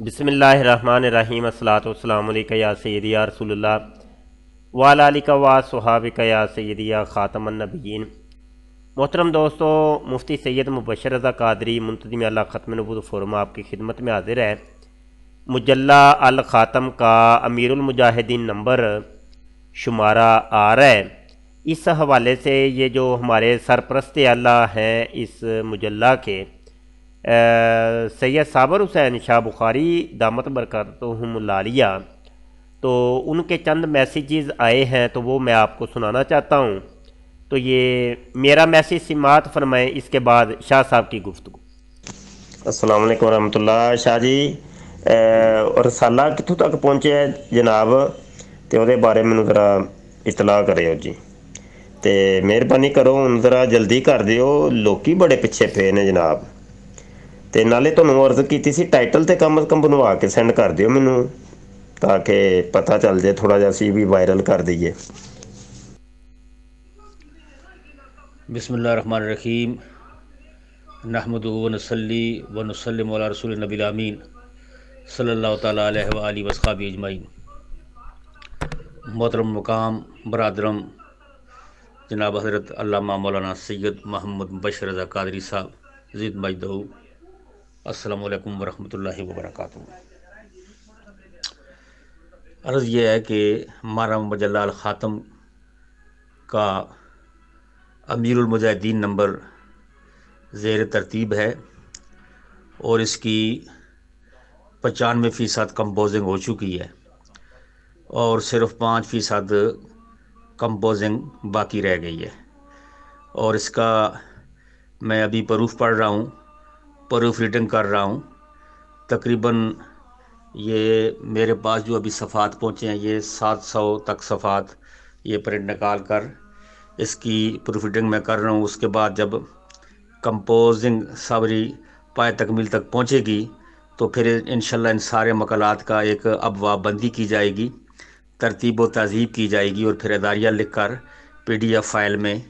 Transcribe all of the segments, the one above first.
बिसमीम अल्लाम या सैदी या रसूलुल्लाह वालिका वा सुहाबिका या सैदी या ख़ातमनबीन मोहतरम दोस्तों, मुफ्ती सैयद मुबशर रज़ा कादरी, मुंतजम अल्लाह ख़त्म नबूद आपकी खिदमत में हाजिर है। मुजल्ला अल ख़ातम का अमीरमुजाहिदीन नंबर शुमारा आ रहा है। इस हवाले से ये जो हमारे सरप्रस्त अल्लाह हैं इस मुजल्ला के सैयद साबर हुसैन शाह बुखारी दामत बरकत लालिया तो उनके चंद मैसेजेस आए हैं तो वो मैं आपको सुनाना चाहता हूँ तो ये मेरा मैसेज सिमात फरमाए इसके बाद शाह साहब की गुफ्तु असलम वालेकुम रहमतुल्लाह शाह जी रसाला कितों तक पहुँचे जनाब तो वो बारे मैं ज़रा इतलाह करो जी तो मेहरबानी करो हूँ ज़रा जल्दी कर दियो लोग बड़े पिछे पे ने जनाब ਤੇ ਨਾਲੇ ਤੁਹਾਨੂੰ ਅਰਜ਼ ਕੀਤੀ ਸੀ ਟਾਈਟਲ ਤੇ ਕਮ ਕਮ ਬਣਵਾ ਕੇ ਸੈਂਡ ਕਰ ਦਿਓ ਮੈਨੂੰ ਤਾਂ ਕਿ ਪਤਾ ਚੱਲ ਜੇ ਥੋੜਾ ਜਿਹਾ ਸੀ ਵੀ ਵਾਇਰਲ ਕਰ ਦਈਏ बिसमीम नहमद वनसली वनसलम रसूल नबीआमीन सल्ला तसख़ाबी अजमाइन मोहतरम मकाम बरदरम जनाब हज़रत मौलाना सैयद महमद बशर रज़ा कादरी साहब जिद मजदू असलकम वरहमल वबरक अर्ज़ यह है कि हमारा मजल्लाल ख़ातम का अमीरमुजाहिदीन नंबर ज़ेर तरतीब है और इसकी पचानवे फ़ीसद कंपोजिंग हो चुकी है और सिर्फ़ पाँच फ़ीसद कंपोजिंग बाकी रह गई है। और इसका मैं अभी प्रूफ पढ़ रहा हूँ प्रूफ रीडिंग कर रहा हूँ। तकरीबन ये मेरे पास जो अभी सफ़ात पहुँचे हैं, ये सात सौ तक सफ़ात ये प्रिंट निकाल कर इसकी प्रूफ रीडिंग मैं कर रहा हूँ। उसके बाद जब कंपोजिंग सबरी पाए तकमील तक पहुँचेगी तो फिर इन इन सारे मकलात का एक अबवाब बंदी की जाएगी, तरतीब व तहजीब की जाएगी और फिर अदारिया लिख कर पी डी एफ़ फ़ाइल में,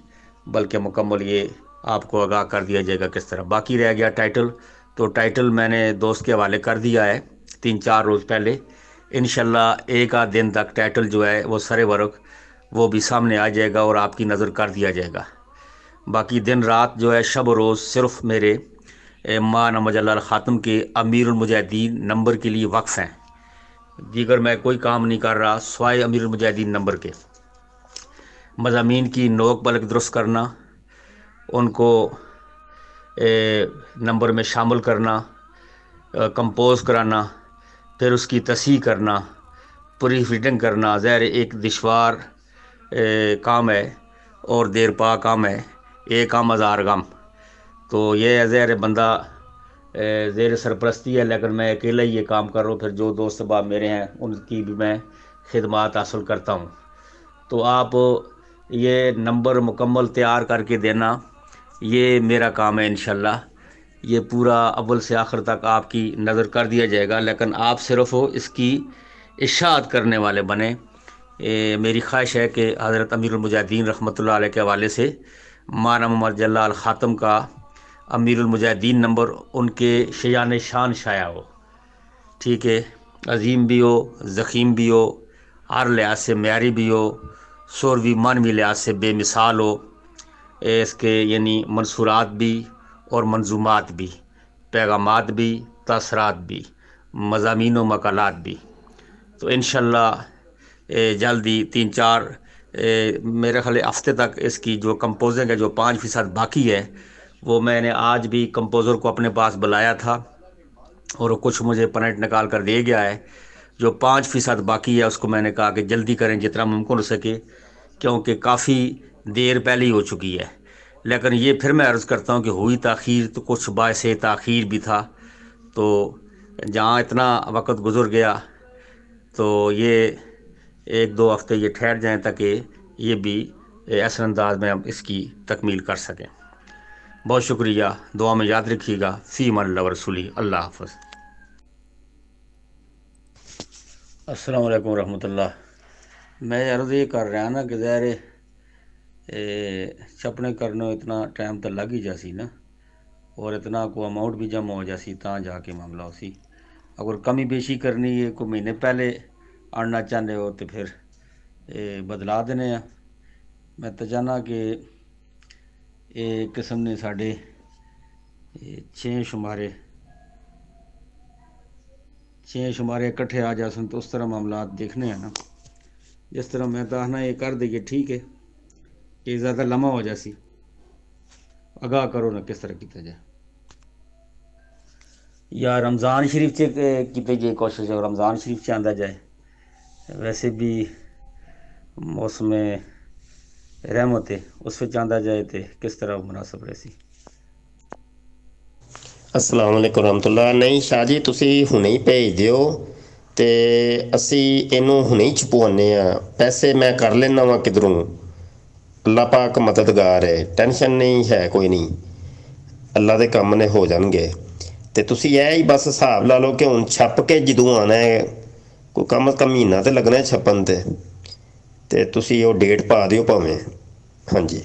बल्कि मुकम्मल ये आपको आगाह कर दिया जाएगा किस तरह। बाकी रह गया टाइटल तो टाइटल मैंने दोस्त के हवाले कर दिया है, तीन चार रोज़ पहले। इन एक आध दिन तक टाइटल जो है, वो सरे वर्क वो भी सामने आ जाएगा और आपकी नज़र कर दिया जाएगा। बाकी दिन रात जो है, शब रोज़ सिर्फ़ मेरे माँ मजल ख़ातम के अमीर अमीरमुजाहिदीन नंबर के लिए वक्फ़ हैं। दीगर मैं कोई काम नहीं कर रहा, सवाए अमीरमुजाहिदीन नंबर के। मजामी की नोक बलक दुरुस्त करना उनको नंबर में शामिल करना कंपोज कराना, फिर उसकी तसी करना पूरी फिटिंग करना, ज़हर एक दिशवार काम है और देर पा काम है, एक काम हज़ार काम तो ये ज़हर बंदा ज़ेर सरपरस्ती है, लेकिन मैं अकेला ही ये काम कर रहा हूँ, फिर जो दोस्त बाब मेरे हैं, उनकी भी मैं खिदमत हासिल करता हूँ। तो आप ये नंबर मुकम्मल तैयार करके देना ये मेरा काम है इन ये पूरा अव्वल से आखिर तक आपकी नज़र कर दिया जाएगा लेकिन आप सिर्फ़ हो इसकी इशात करने वाले बने। ए, मेरी ख्वाहिश है कि हज़रत अमीरमुजाहिदीन रहमत के हवाले से माना मोहम्मद जल्लाल ख़ातम का अमीरमुजाहिदीन नंबर उनके शयान शान शाया हो। ठीक है अजीम भी हो ज़ख़ीम भी हो हर लिहाज से म्यारी भी हो शोरवी मानवी लिहाज से बेमिसाल हो इसके यानी मंसूरात भी और मंजूमात भी पैगाम भी तसरात भी मजामी मकालत भी। तो इन जल्दी तीन चार ए, मेरे ख्याल हफ़्ते तक इसकी जो कंपोजिंग है जो पाँच फ़ीसद बाकी है वो मैंने आज भी कंपोज़र को अपने पास बुलाया था और कुछ मुझे पनेट निकाल कर दे गया है। जो पाँच फ़ीसद बाकी है उसको मैंने कहा कि जल्दी करें जितना मुमकिन हो सके क्योंकि काफ़ी देर पहले ही हो चुकी है। लेकिन ये फिर मैं अर्ज़ करता हूँ कि हुई तखीर तो कुछ बायस तखीर भी था। तो जहाँ इतना वक्त गुज़र गया तो ये एक दो हफ़्ते ये ठहर जाएँ ताकि ये भी ऐसा अंदाज में हम इसकी तकमील कर सकें। बहुत शुक्रिया। दुआ में याद रखिएगा। फ़ी रसूली। अल्लाह हाफ़ अस्सलाम वालेकुम रहमतुल्लाह। मैं अर्ज़ ये कर रहा ना कि ज़ाहिर छपने करने इतना टाइम तो लग ही जासी ना। और इतना को अमाउंट भी जमा हो जासी ता जाके मामला उसी अगर कमी बेशी करनी है को महीने पहले आना चाहते हो तो फिर ए, बदला देने मैं तो चाहना कि ये किस्म ने साढ़े छे शुमारे छे शुमारे इकट्ठे आ जा जासन तो उस तरह मामला देखने हैं ना। जिस तरह मैं तो आना ये कर देगी ठीक है। ਕਿ ਜ਼ਿਆਦਾ ਲੰਮਾ ਹੋ ਜਾਸੀ ਅਗਾਹ ਕਰੋ ਨਾ ਕਿਸ ਤਰ੍ਹਾਂ ਕੀਤਾ ਜਾਏ या रमज़ान शरीफ च कीते जे कोशिश रमज़ान शरीफ च आंदा जाए वैसे भी मौसम रहमत है उस ਵਿੱਚ ਆਂਦਾ ਜਾਏ ਤੇ ਕਿਸ ਤਰ੍ਹਾਂ ਮੁਨਾਸਬ ਰਹੀ ਅਸਲਾਮ ਅਲੈਕੁਮ ਰਹਿਮਤੁਲਾਹ ਨਹੀਂ ਸ਼ਾਹ ਜੀ ਤੁਸੀਂ ਹੁਣੇ ਹੀ ਭੇਜ ਦਿਓ ਤੇ ਅਸੀਂ ਇਹਨੂੰ ਹੁਣੇ ਹੀ ਛਪਵਾਉਂਦੇ ਆ ਪੈਸੇ ਮੈਂ ਕਰ ਲੈਣਾ ਵਾ ਕਿਧਰੋਂ ਅੱਲਾ ਪਾਕ ਮਦਦਗਾਰ ਹੈ ਟੈਨਸ਼ਨ ਨਹੀਂ ਹੈ, ਕੋਈ ਨਹੀਂ। ਅੱਲਾ ਦੇ ਕੰਮ ਨੇ ਹੋ ਜਾਣਗੇ। ਤੇ ਤੁਸੀਂ ਇਹ ਹੀ ਬਸ ਹਿਸਾਬ ਲਾ ਲਓ ਕਿ ਹੁਣ ਛੱਪ ਕੇ ਜਦੋਂ ਆਣਾ ਹੈ, ਕੋਈ ਕੰਮ ਕਮ ਮਹੀਨਾ ਤੇ ਲੱਗਣਾ ਛੱਪਣ ਤੇ। ਤੇ ਤੁਸੀਂ ਉਹ ਡੇਟ ਪਾ ਦਿਓ ਭਾਵੇਂ। ਹਾਂਜੀ।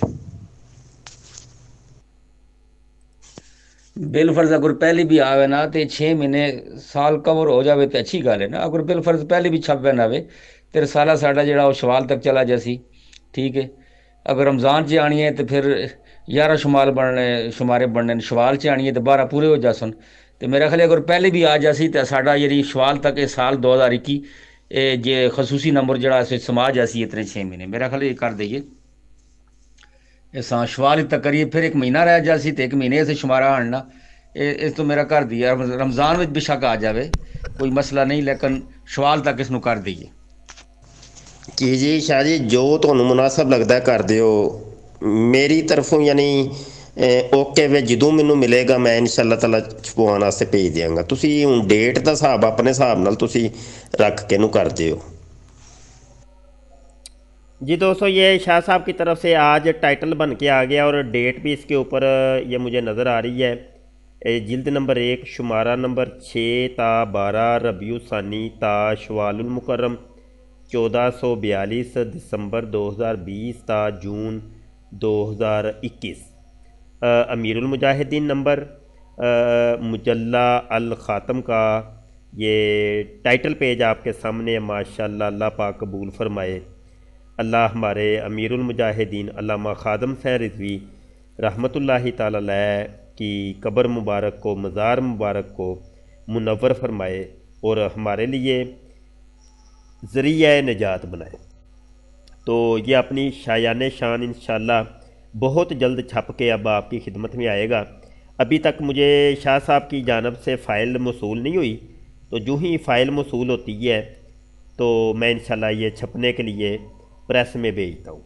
बिल फर्ज अगर पहले भी आवे ਨਾ तो छः महीने साल कवर हो जावे ਤੇ अच्छी गल है ना अगर बिल फर्ज पहले भी छपे ना आवे तो सारा साढ़ा जो शवाल तक चला जासी ठीक है अगर रमज़ान तो च आनी है तो फिर ञारां शुमाल बनने, शुमारे बनने न शवाल च आनियै ते बारां पूरे हो जा सन। तो मेरा ख्याल अगर पहले भी आ जा सी तो साढ़ा जेह्ड़ी शवाल तक ये साल दो हज़ार इक्की जे खसूसी नंबर जेह्ड़ा अस समा जासी इतने छे महीने। मेरा ख्याल ये कर देइए। ऐसा शवाल तक करिए, फिर एक महीना रह जासी ते तो एक महीने से शुमारा आना इस तो मेरा कर दिया। रमज़ान में बेशक आ जाए कोई मसला नहीं, लेकिन शवाल तक इसनों कर दीजिए ਕੀ ਜੀ ਸ਼ਾਹ ਜੀ ਜੋ ਤੁਹਾਨੂੰ ਮੁਨਾਸਬ ਲੱਗਦਾ ਕਰ ਦਿਓ ਮੇਰੀ ਤਰਫੋਂ ਯਾਨੀ ਓਕੇ ਵੇ ਜਦੋਂ ਮੈਨੂੰ ਮਿਲੇਗਾ ਮੈਂ ਇਨਸ਼ਾਅੱਲਾ ਤਾਲਾ ਛਪਵਾਉਣ ਵਾਸਤੇ ਭੇਜ ਦਿਆਂਗਾ ਤੁਸੀਂ ਹੁਣ ਡੇਟ ਦਾ ਹਿਸਾਬ ਆਪਣੇ ਹਿਸਾਬ ਨਾਲ ਤੁਸੀਂ ਰੱਖ ਕੇ ਨੂੰ ਕਰ ਦਿਓ जी दोस्तों ये शाह साहब की तरफ से आज टाइटल बन के आ गया और डेट भी इसके ऊपर ये मुझे नज़र आ रही है जिल्द नंबर एक शुमारा नंबर छः ता बारह रबी सानी ता शवालमकरम चौदह सौ बयालीस दिसंबर दो हज़ार बीस ता जून दो हज़ार इक्कीस। अमीरमुजाहिदीन नंबर मुजल्ला अल ख़ातम का ये टाइटल पेज आपके सामने माशाल्लाह अल्लाह पाक कबूल फरमाए। अल्लाह हमारे अमीरमुजाहिदीन अल्लामा ख़ादम सह रिजवी रहमतुल्लाहि ताला की कब्र मुबारक को, मज़ार मुबारक को मुनवर फरमाए और हमारे लिए ज़रिया निजात बनाए। तो ये अपनी शायान शान इन बहुत जल्द छप के अब आपकी खिदमत में आएगा। अभी तक मुझे शाह साहब की जानब से फ़ाइल मसूल नहीं हुई तो जो ही फ़ाइल मसूल होती है तो मैं इन ये छपने के लिए प्रेस में भेजता हूँ।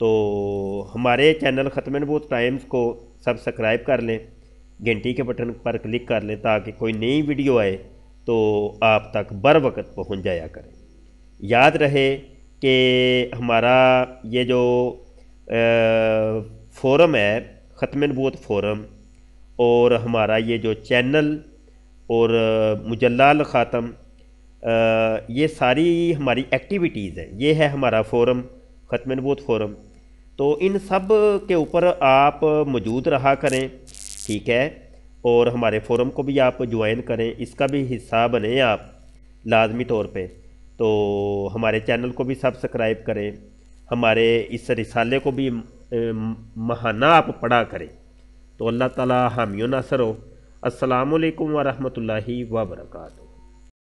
तो हमारे चैनल ख़त्म नबूत टाइम्स को सब्सक्राइब कर लें, घंटी के बटन पर क्लिक कर लें, ताकि कोई नई वीडियो आए तो आप तक बर वक्त पहुँच जाया करें। याद रहे कि हमारा ये जो फ़ोरम है, ख़त्म नबूत फ़ोरम, और हमारा ये जो चैनल, और मुजल्लाल ख़ातम ये सारी हमारी एक्टिविटीज़ हैं। ये है हमारा फ़ोरम, ख़त्म नबूत फ़ोरम। तो इन सब के ऊपर आप मौजूद रहा करें, ठीक है? और हमारे फ़ोरम को भी आप ज्वाइन करें। इसका भी हिस्सा बने आप, लाजमी तौर पे। तो हमारे चैनल को भी सब्सक्राइब करें, हमारे इस रिसाले को भी महाना आप पढ़ा करें। तो अल्लाह ताला हामियों नासर हो असलकम वरहमल वर्का